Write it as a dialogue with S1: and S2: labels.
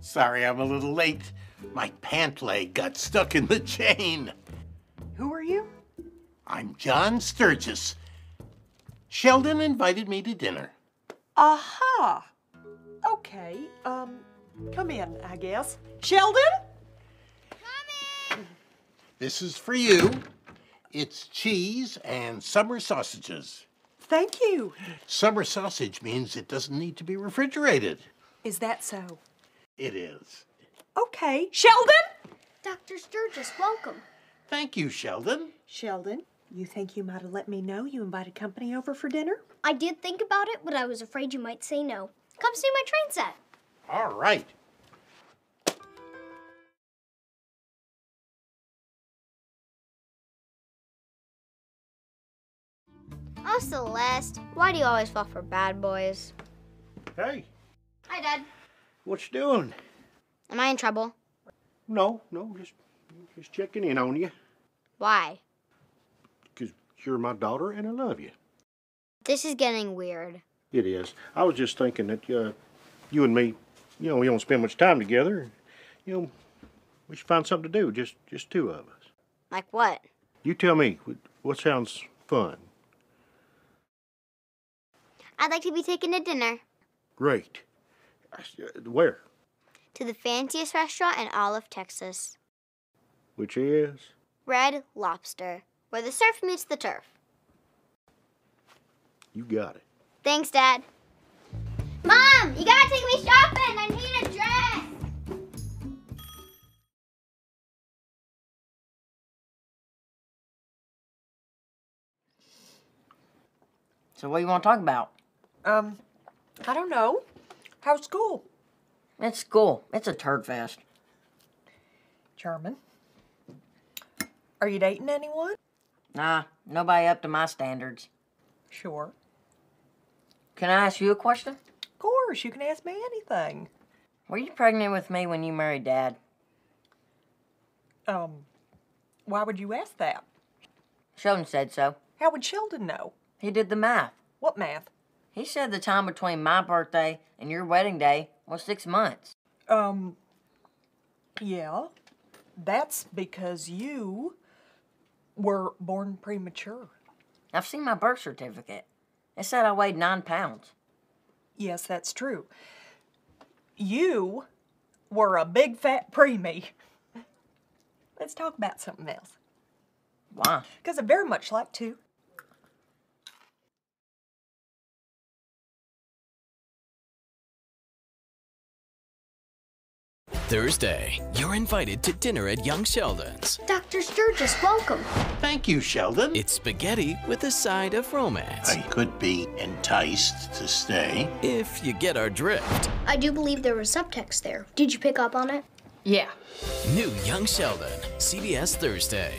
S1: Sorry I'm a little late. My pant leg got stuck in the chain.
S2: Who are you?
S1: I'm John Sturgis. Sheldon invited me to dinner.
S2: Aha! Okay, um, come in, I guess. Sheldon?
S1: This is for you. It's cheese and summer sausages.
S2: Thank you.
S1: Summer sausage means it doesn't need to be refrigerated.
S2: Is that so?
S1: It is.
S2: Okay. Sheldon?
S3: Dr. Sturgis, welcome.
S1: Thank you, Sheldon.
S2: Sheldon, you think you might have let me know you invited company over for dinner?
S3: I did think about it, but I was afraid you might say no. Come see my train set.
S1: All right.
S3: Oh, Celeste, why do you always fall for bad boys?
S1: Hey,
S3: Hi, Dad.
S1: What you doing?
S3: Am I in trouble?
S1: No, no, just just checking in on you.
S3: Why?
S1: Because you're my daughter and I love you.
S3: This is getting weird.
S1: It is. I was just thinking that uh, you and me, you know, we don't spend much time together. You know, we should find something to do, just just two of us.
S3: Like what?
S1: You tell me, what, what sounds fun?
S3: I'd like to be taken to dinner
S1: Great. I s- uh, Where?
S3: to the fanciest restaurant in all of Texas.
S1: Which is?
S3: Red Lobster, where the surf meets the turf.
S1: You got it.
S3: Thanks, Dad. Mom, you gotta take me shopping. I need a dress.
S4: So what do you want to talk about?
S2: Um, I don't know. How's school?
S4: It's school. It's a turd fest.
S2: German. Are you dating anyone?
S4: Nah, nobody up to my standards.
S2: Sure.
S4: Can I ask you a question?
S2: Of course, you can ask me anything.
S4: Were you pregnant with me when you married Dad?
S2: Um, why would you ask that?
S4: Sheldon said so.
S2: How would Sheldon know?
S4: He did the math.
S2: What math?
S4: He said the time between my birthday and your wedding day was six months.
S2: Um, yeah. That's because you were born premature.
S4: I've seen my birth certificate. It said I weighed nine pounds.
S2: Yes, that's true. You were a big fat preemie. Let's talk about something else.
S4: Why?
S2: Because I very much like to.
S5: Thursday, you're invited to dinner at Young Sheldon's.
S3: Dr. Sturgis, welcome.
S1: Thank you, Sheldon.
S5: It's spaghetti with a side of romance.
S1: I could be enticed to stay.
S5: If you get our drift.
S3: I do believe there was subtext there. Did you pick up on it?
S4: Yeah.
S5: New Young Sheldon, CBS Thursday.